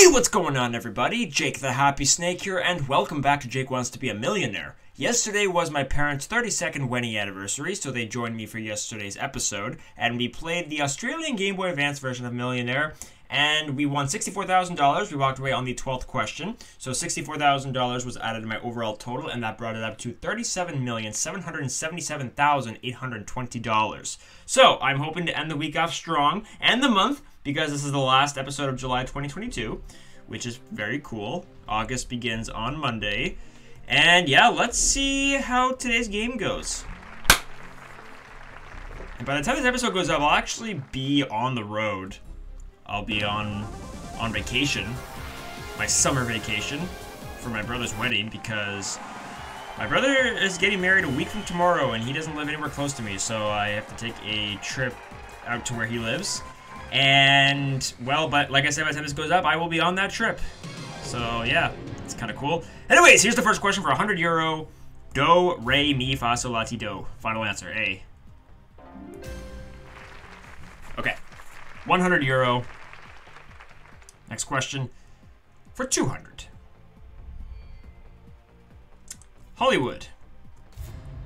Hey, what's going on, everybody? Jake the Happy Snake here, and welcome back to Jake Wants to Be a Millionaire. Yesterday was my parents' 32nd wedding anniversary, so they joined me for yesterday's episode, and we played the Australian Game Boy Advance version of Millionaire, and we won $64,000. We walked away on the 12th question, so $64,000 was added to my overall total, and that brought it up to $37,777,820. So, I'm hoping to end the week off strong, and the month, because this is the last episode of July 2022, which is very cool. August begins on Monday. And yeah, let's see how today's game goes. And by the time this episode goes up, I'll actually be on the road. I'll be on on vacation, my summer vacation for my brother's wedding because my brother is getting married a week from tomorrow and he doesn't live anywhere close to me, so I have to take a trip out to where he lives. And, well, but like I said, by the time this goes up, I will be on that trip. So, yeah, it's kind of cool. Anyways, here's the first question for 100 euro. Do, re, mi, fa, sol, la, ti, do. Final answer, A. Okay. 100 euro. Next question for 200. Hollywood.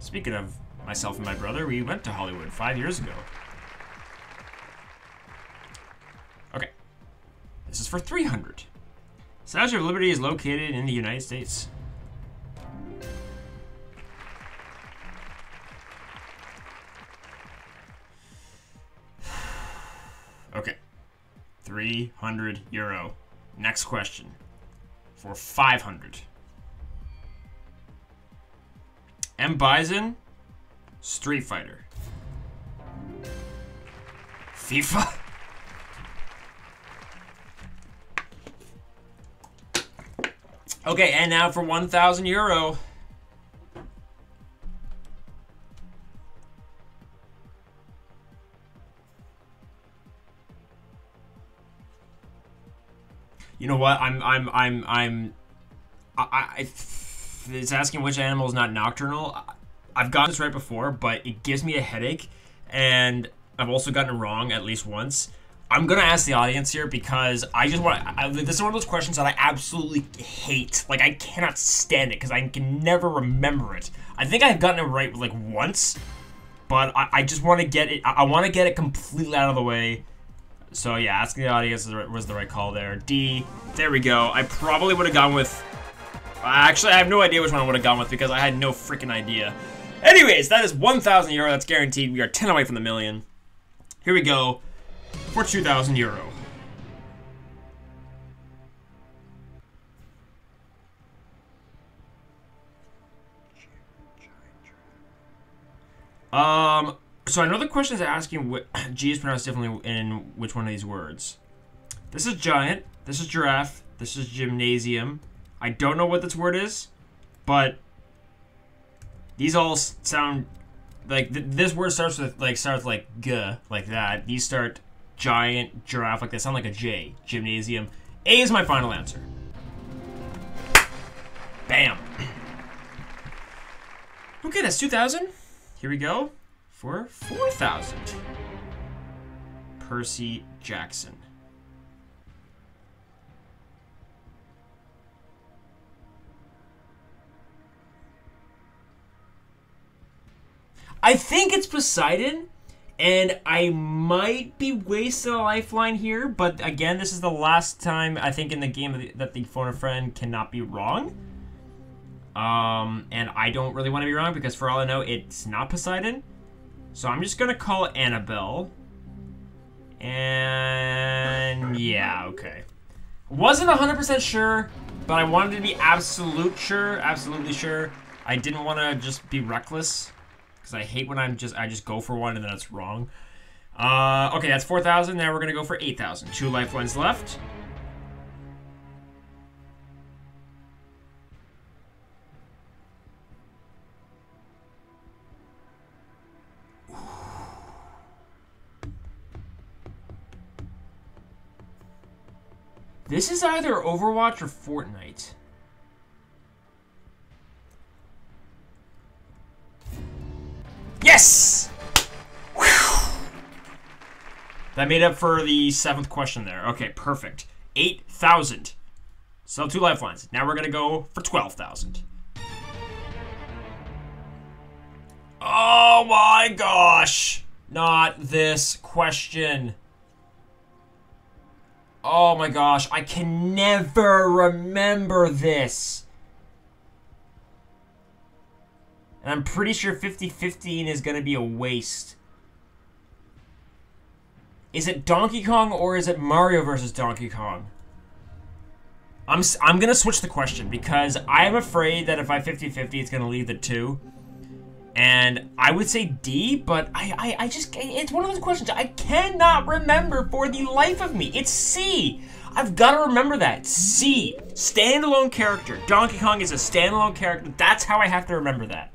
Speaking of myself and my brother, we went to Hollywood five years ago. Okay. This is for 300. Statue of Liberty is located in the United States. 300 euro. Next question. For 500. M. Bison, Street Fighter. FIFA? Okay, and now for 1,000 euro. You know what? I'm I'm I'm I'm I, I it's asking which animal is not nocturnal. I've gotten this right before, but it gives me a headache, and I've also gotten it wrong at least once. I'm gonna ask the audience here because I just want. This is one of those questions that I absolutely hate. Like I cannot stand it because I can never remember it. I think I've gotten it right like once, but I, I just want to get it. I, I want to get it completely out of the way. So yeah, asking the audience was the right call there. D. There we go. I probably would have gone with. Actually, I have no idea which one I would have gone with because I had no freaking idea. Anyways, that is 1,000 euro. That's guaranteed. We are 10 away from the million. Here we go for 2,000 euro. Um, so I know the question is asking G is pronounced differently in which one of these words. This is giant, this is giraffe, this is gymnasium. I don't know what this word is, but these all sound like th this word starts with like starts like g like that. These start giant, giraffe, like they sound like a J. Gymnasium. A is my final answer. Bam. Okay, that's 2,000. Here we go for 4,000. Percy Jackson. I think it's Poseidon, and I might be wasting a lifeline here, but again, this is the last time I think in the game that the phone a friend cannot be wrong. Um, and I don't really want to be wrong because for all I know, it's not Poseidon. So I'm just gonna call Annabelle. And yeah, okay. Wasn't 100% sure, but I wanted to be absolute sure, absolutely sure. I didn't want to just be reckless because I hate when I'm just I just go for one and then it's wrong. Uh, okay, that's 4,000. Now we're to go for 8,000. Two lifelines left. This is either Overwatch or Fortnite. Yes! Whew. That made up for the seventh question there. Okay, perfect. 8,000. So two lifelines. Now we're going to go for 12,000. Oh my gosh. Not this question. Oh my gosh, I can never remember this. And I'm pretty sure 50-15 is going to be a waste. Is it Donkey Kong or is it Mario versus Donkey Kong? I'm, I'm going to switch the question because I'm afraid that if I 50-50, it's going to leave the two. And I would say D, but I, I, I just, it's one of those questions I cannot remember for the life of me. It's C. I've got to remember that. C. Standalone character. Donkey Kong is a standalone character. That's how I have to remember that.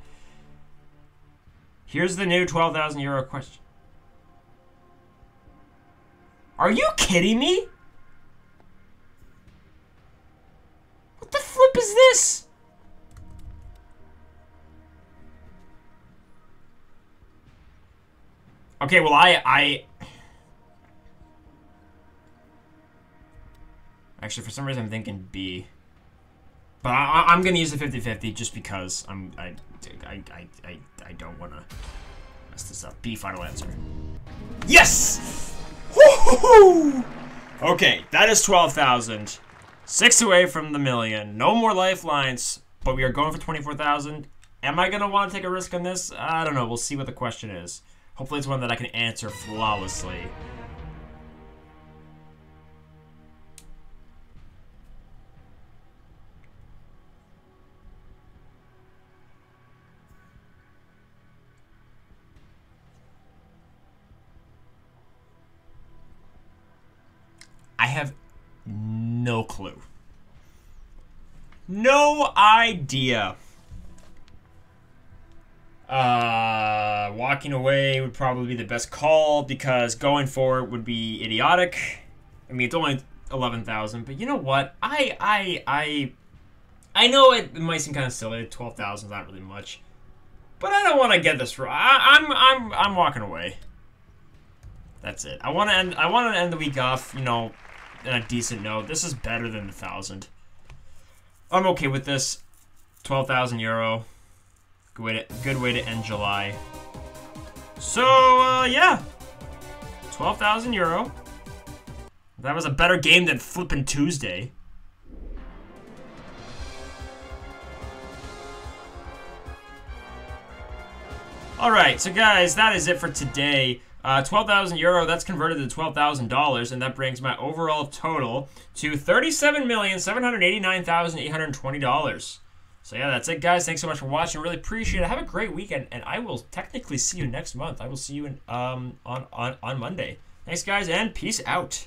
Here's the new 12,000 euro question. Are you kidding me? What the flip is this? Okay, well, I, I... Actually, for some reason, I'm thinking B. But I, am going to use the 50-50 just because I'm, I, I, I, I, I don't want to mess this up. B, final answer. Yes! Woohoo! Okay, that is 12,000. Six away from the million. No more lifelines, but we are going for 24,000. Am I going to want to take a risk on this? I don't know. We'll see what the question is. Hopefully it's one that I can answer flawlessly. I have no clue. No idea. Uh, Uh, walking away would probably be the best call because going for it would be idiotic. I mean, it's only eleven thousand, but you know what? I I I I know it might seem kind of silly. Twelve thousand is not really much, but I don't want to get this wrong. I, I'm I'm I'm walking away. That's it. I want to end. I want to end the week off. You know, in a decent note. This is better than the thousand. I'm okay with this. Twelve thousand euro. Good way to, good way to end July. So, uh, yeah. 12,000 euro. That was a better game than Flippin' Tuesday. Alright, so guys, that is it for today. Uh, 12,000 euro, that's converted to $12,000, and that brings my overall total to $37,789,820. So yeah, that's it, guys. Thanks so much for watching. Really appreciate it. Have a great weekend, and I will technically see you next month. I will see you in, um on on on Monday. Thanks, guys, and peace out.